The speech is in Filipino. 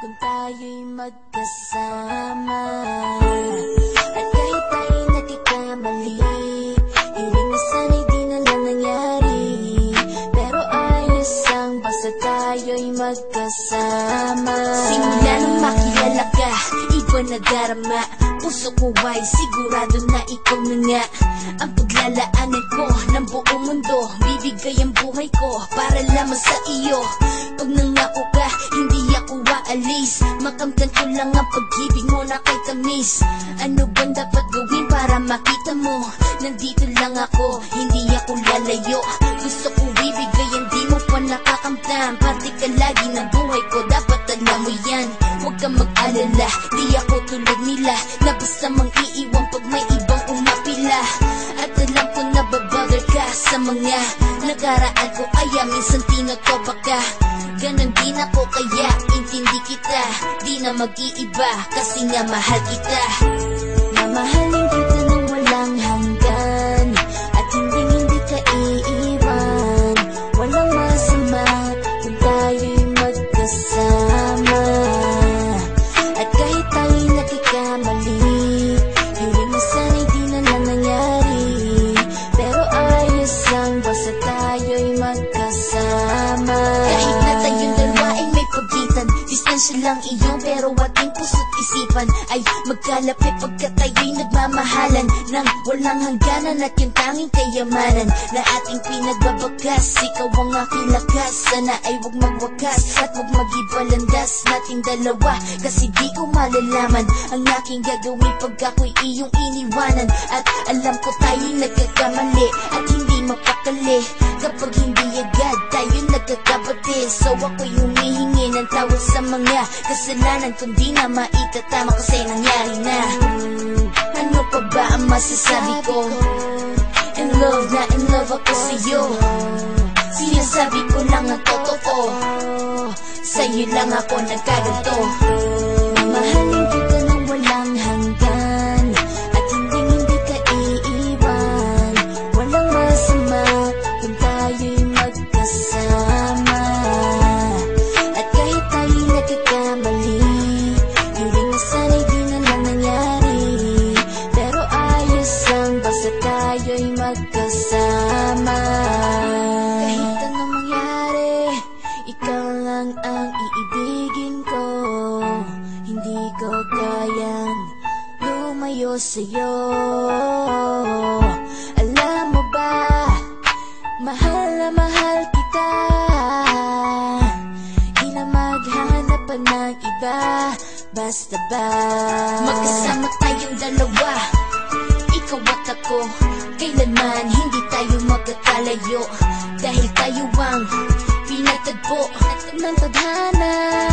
kung tayo'y magkasama. At kahit tayo'y nagkakamali Hiling na sana'y di na lang nangyari. Pero ayos ang basta tayo'y magkasama. Simula nang makilala ka, iba na darama Puso ko ay sigurado na ikaw na nga Ang paglalaanan ko ng buong mundo. Bibigay ang buhay ko para lamang sa iyo. Pag nangako ka, hindi ako aalis. Makamtan ko lang ang pag-ibig mo na kay tamis. Ano bang dapat gawin para makita mo? Nandito lang ako, hindi ako lalayo. Gusto ko bibigay ang di mo pa nakakamtan. Parte ka lagi ng buhay ko, dapat alam mo yan Huwag kang mag-alala, di ako tulad nila. Na basta mang iiwan pag may ibang umapila. At alam ko na babother ka sa mga Nakaraan ko. Kaya minsan tinotopa ka. Ganon din ako kaya intindi kita. Di na mag-iiba kasi nga mahal kita lang iyon pero ating puso't isipan Ay magkalapit pagkat tayo'y nagmamahalan Nang walang hangganan at yung tanging kayamanan Na ating pinagbabagas Ikaw ang aking lakas Sana ay huwag magwakas At huwag magibalandas nating dalawa Kasi di ko malalaman Ang aking gagawin pag ako'y iyong iniwanan. At alam ko tayo'y nagkakamali At hindi mapakali. Kapag hindi agad tayo nagkakabati. So ako'y humihingi ng tawad sa mga kasalanan Kung di na maitatama kasi nangyari na. Ano pa ba ang masasabi ko? In love na in love ako sa'yo. Sinasabi ko lang ang totoo. Sa'yo lang ako nagkaganto iibigin ko Hindi ko kayang lumayo sa'yo. Alam mo ba Mahal na mahal kita. Di na pa ng iba Basta ba? Magkasama tayong dalawa. Ikaw at ako Kailanman hindi tayo magkakalayo. Dahil tayo ang pinatagpo ng tadhana